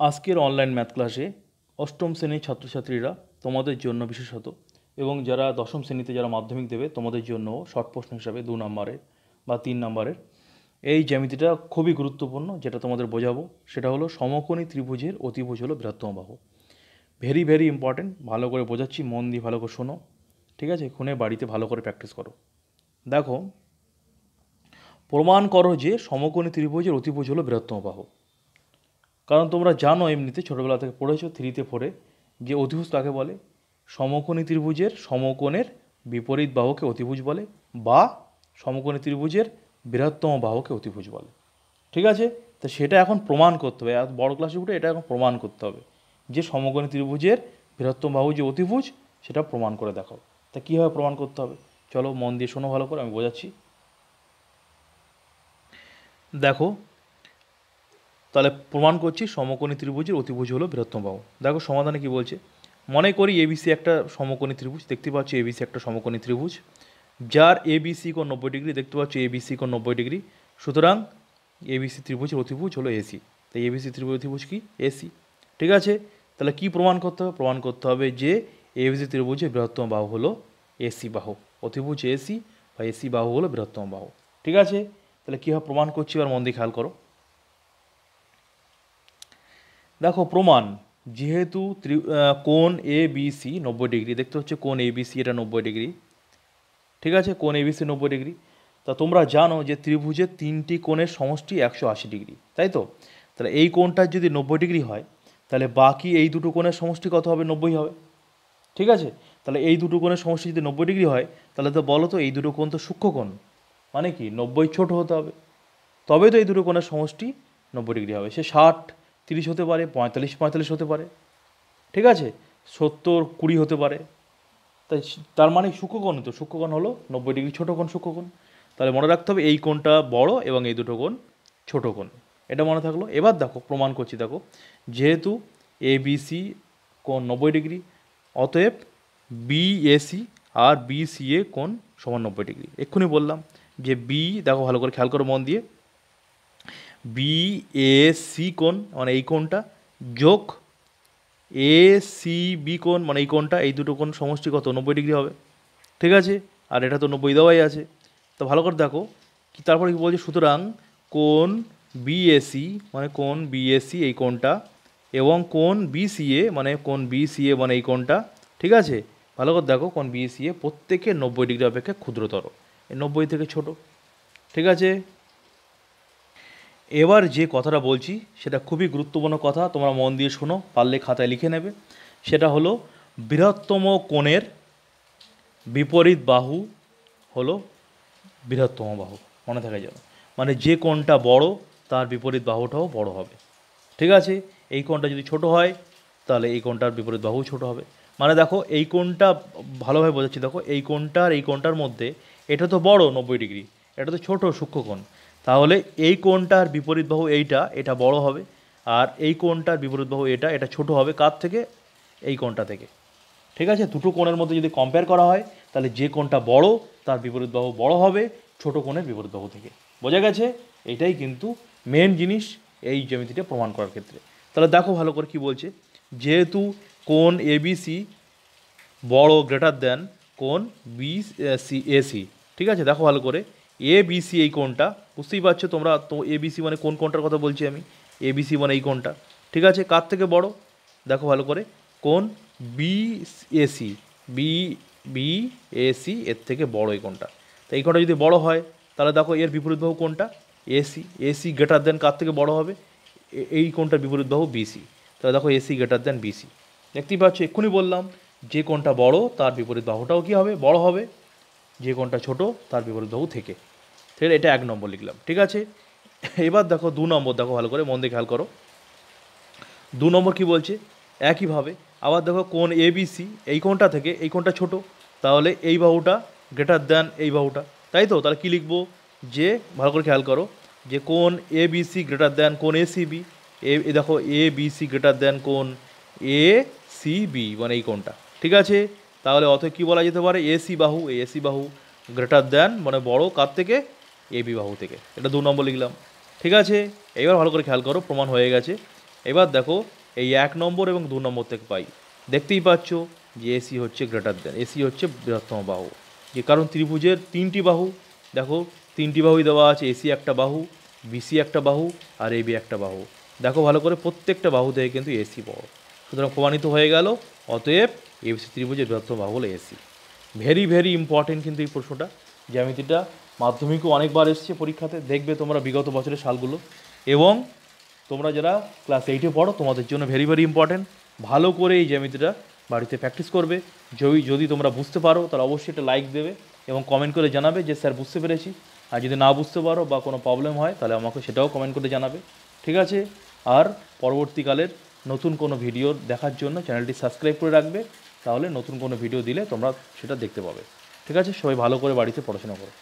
আজকের online math ক্লাসে অষ্টম শ্রেণির ছাত্রছাত্রীরা তোমাদের জন্য বিশেষত এবং যারা দশম শ্রেণীতে যারা মাধ্যমিক দেবে, তোমাদের জন্য শর্ট প্রশ্ন হিসাবে দু নম্বরের বা তিন নম্বরের এই জ্যামিতিটা খুবই গুরুত্বপূর্ণ যেটা তোমাদের বোঝাবো। সেটা হলো সমকোণী ত্রিভুজের অতিভুজ হলো বৃহত্তম বাহু। ভেরি ভেরি ইম্পর্টেন্ট ভালো করে বোঝাচ্ছি, মন দিয়ে ভালো করে শোনো। ঠিক আছে? খুনে বাড়িতে ভালো করে প্র্যাকটিস করো। দেখো, প্রমাণ করো যে সমকোণী ত্রিভুজের অতিভুজ হলো বৃহত্তম বাহু। কারণ তোমরা জানো এমনিতে ছোটোবেলা থেকে পড়েছো থ্রিতে ফোরে, যে অতিভুজ কাকে বলে? সমকোণী ত্রিভুজের সমকোণের বিপরীত বাহুকে অতিভুজ বলে বা সমকোণী ত্রিভুজের বৃহত্তম বাহুকে অতিভুজ বলে। ঠিক আছে? তো সেটা এখন প্রমাণ করতে হবে। বড় ক্লাসে উঠে এটা এখন প্রমাণ করতে হবে। যে সমকোণী ত্রিভুজের বৃহত্তম বাহু যে অতিভুজ, সেটা প্রমাণ করে দেখাও। তা কীভাবে প্রমাণ করতে হবে? চলো মন দিয়ে শোনো ভালো করে, আমি বোঝাচ্ছি। দেখো তাহলে প্রমাণ করছি সমকোণী ত্রিভুজের অতিভুজ হলো বৃহত্তম বাহু। দেখো সমাধানে কি বলছে? মনে করি এবিসি একটা সমকোণী ত্রিভুজ, দেখতে পাচ্ছি এবিসি একটা সমকোণী ত্রিভুজ। যার এবিসি কোণ নব্বই ডিগ্রি, দেখতে পাচ্ছি এবিসি কোণ নব্বই ডিগ্রি। সুতরাং এবিসি ত্রিভুজের অতিভুজ হলো এসি তাই এবিসি ত্রিভুজ অতিভুজ কি? এসি ঠিক আছে? তাহলে কি প্রমাণ করতে হবে? প্রমাণ করতে হবে যে এবিসি ত্রিভুজের বৃহত্তম বাহু হলো এসি বাহু। অতিভুজ এসি বা এসি বাহু হলো বৃহত্তম বাহু। ঠিক আছে? তাহলে কীভাবে প্রমাণ করছি, এবার মন দিয়ে খেয়াল করো। দেখো প্রমাণ, যেহেতু কোণ এ বি সি নব্বই ডিগ্রি, দেখতে হচ্ছে কোন এ বি সি এটা নব্বই ডিগ্রি। ঠিক আছে? কোন এ বি সি নব্বই ডিগ্রি। তা তোমরা জানো যে ত্রিভুজের তিনটি কোণের সমষ্টি একশো আশি ডিগ্রি, তাই তো? তাহলে এই কোণটার যদি নব্বই ডিগ্রি হয়, তাহলে বাকি এই দুটো কোণের সমষ্টি কত হবে? নব্বই হবে। ঠিক আছে? তাহলে এই দুটো কোণের সমষ্টি যদি নব্বই ডিগ্রি হয়, তাহলে তো বলো তো এই দুটো কোণ তো সূক্ষ্ম কোণ। মানে কি? নব্বই ছোট হতে হবে। তবে তো এই দুটো কোণের সমষ্টি নব্বই ডিগ্রি হবে। সে ষাট তিরিশ হতে পারে, পঁয়তাল্লিশ পঁয়তাল্লিশ হতে পারে। ঠিক আছে? সত্তর, কুড়ি হতে পারে। তাই তার মানে সূক্ষ্মকোণ তো, সূক্ষ্মকোণ হলো নব্বই ডিগ্রি ছোটো কোণ, সূক্ষ্মকোণ। তাহলে মনে রাখতে হবে এই কোণটা বড় এবং এই দুটো কোণ ছোটো কোণ। এটা মনে থাকল। এবার দেখো, প্রমাণ করছি, দেখো। যেহেতু এ বিসি কোণ নব্বই ডিগ্রি, অতএব বিএসি আর বিসিএ কোণ সমান নব্বই ডিগ্রি। এক্ষুনি বললাম যে বি দেখো ভালো করে খেয়াল করো মন দিয়ে বি এ সি কোণ মানে এই কোণটা, যোগ এ সি বি কোণ মানে এই কোণটা, এই দুটো কোণ সমষ্টি কত? নব্বই ডিগ্রি হবে। ঠিক আছে? আর এটা তো নব্বই দেওয়াই আছে। তো ভালো করে দেখো, কি তারপরে কি বলছে? সুতরাং কোণ বিএসি মানে কোণ বিএসি এই কোণটা, এবং কোণ বিসিএ মানে কোণ বিসিএ মানে এই কোণটা, ঠিক আছে? ভালো করে দেখো, কোণ বিসিএ প্রত্যেকে নব্বই ডিগ্রি অপেক্ষা ক্ষুদ্রতর। নব্বই থেকে ছোট। ঠিক আছে? এবার যে কথাটা বলছি, সেটা খুবই গুরুত্বপূর্ণ কথা, তোমরা মন দিয়ে শোনো, পারলে খাতায় লিখে নেবে। সেটা হলো, বৃহত্তম কোণের বিপরীত বাহু হলো বৃহত্তম বাহু, মনে থাকা যেন। মানে যে কোণটা বড়, তার বিপরীত বাহুটাও বড় হবে। ঠিক আছে? এই কোণটা যদি ছোট হয়, তাহলে এই কোণটার বিপরীত বাহু ছোট হবে। মানে দেখো, এই কোণটা ভালোভাবে বোঝাচ্ছি, দেখো, এই কোণটা আর এই কোণটার মধ্যে, এটা তো বড় নব্বই ডিগ্রি, এটা তো ছোট সূক্ষ্ম কোণ। তাহলে এই কোণটার বিপরীত বাহু এইটা, এটা বড় হবে, আর এই কোণটার বিপরীত বাহু এটা এটা ছোট হবে কার থেকে? এই কোণটা থেকে। ঠিক আছে? দুটো কোণের মধ্যে যদি কম্পেয়ার করা হয়, তাহলে যে কোণটা বড়, তার বিপরীত বাহু বড় হবে ছোট কোণের বিপরীত বাহু থেকে। বোঝা গেছে? এটাই কিন্তু মেন জিনিস এই জ্যামিতিটা প্রমাণ করার ক্ষেত্রে। তাহলে দেখো ভালো করে কি বলছে। যেহেতু কোণ এবিসি বড় গ্রেটার দেন কোণ বি সি এসি ঠিক আছে? দেখো ভালো করে। এ বিসি এই কোণটা। বুঝতেই পারছ তোমরা? তো এ বিসি মানে কোন কোণটার কথা বলছি আমি? এ বিসি মানে এই কোণটা। ঠিক আছে? কার থেকে বড়? দেখো ভালো করে। কোণ B AC B B AC এর থেকে বড় এই কোণটা। তো এই কোণটা যদি বড় হয়, তাহলে দেখো এর বিপরীত বাহু কোনটা এসি এসি গ্রেটার দেন কার থেকে বড় হবে? এই কোণটার বিপরীত বাহু বিসি তাহলে দেখো এসি গ্রেটার দেন বিসি দেখতেই পাচ্ছ? এক্ষুনি বললাম, যে কোণটা বড়, তার বিপরীত বাহুটাও কী হবে? বড় হবে। যে কোনটা ছোট, তার বিপরীত বাহু থেকে। ঠিক এটা এক নম্বর লিখলাম। ঠিক আছে? এবার দেখো দু নম্বর, দেখো ভালো করে মন দিয়ে খেয়াল করো। দু নম্বর কি বলছে? একইভাবে আবার দেখো কোন এবিসি এই কোনটা থেকে এই কোনটা ছোট, তাহলে এই বাহুটা গ্রেটার দেন এই বাহুটা। তাই তো? তাহলে কী লিখব? যে, ভালো করে খেয়াল করো, যে কোন এ বিসি গ্রেটার দেন কোন এ সিবি এ দেখো এ বিসি গ্রেটার দেন কোন এ সিবি মানে এই কোনটা ঠিক আছে? তাহলে অত কি বলা যেতে পারে? এসি বাহু এসি বাহু গ্রেটার দেন মানে বড় কার থেকে? এ বি বাহু থেকে। এটা দু নম্বর লিখলাম। ঠিক আছে? এবার ভালো করে খেয়াল করো, প্রমাণ হয়ে গেছে। এবার দেখো, এই এক নম্বর এবং দু নম্বর থেকে পাই। দেখতেই পাচ্ছ যে এসি হচ্ছে গ্রেটার দেন এসি হচ্ছে বৃহত্তম বাহু। যে কারণ ত্রিভুজের তিনটি বাহু, দেখো, তিনটি বাহুই দেওয়া আছে, এসি একটা বাহু, বিসি একটা বাহু, আর এবি একটা বাহু। দেখো ভালো করে প্রত্যেকটা বাহু থেকে কিন্তু এসি বড়। সুতরাং প্রমাণিত হয়ে গেল, অতএব এবিসি ত্রিভুজের বৃহত্তম বাহু হলো এসি ভেরি ভেরি ইম্পর্টেন্ট কিন্তু এই প্রশ্নটা। জ্যামিতিটা মাধ্যমিকও অনেকবার এসছে পরীক্ষাতে। দেখবে তোমরা বিগত বছরের সালগুলো। এবং তোমরা যারা ক্লাস এইটে পড়ো, তোমাদের জন্য ভেরি ভেরি ইম্পর্টেন্ট ভালো করে এই জ্যামিতিটা বাড়িতে প্র্যাকটিস করবে। যদি যদি তোমরা বুঝতে পারো, তাহলে অবশ্যই একটা লাইক দেবে এবং কমেন্ট করে জানাবে যে, স্যার, বুঝতে পেরেছি। আর যদি না বুঝতে পারো বা কোনো প্রবলেম হয়, তাহলে আমাকে সেটাও কমেন্ট করে জানাবে। ঠিক আছে? আর পরবর্তীকালের নতুন কোনো ভিডিও দেখার জন্য চ্যানেলটি সাবস্ক্রাইব করে রাখবে। তাহলে নতুন কোনো ভিডিও দিলে তোমরা সেটা দেখতে পাবে। ঠিক আছে? সবাই ভালো করে বাড়িতে পড়াশোনা করো।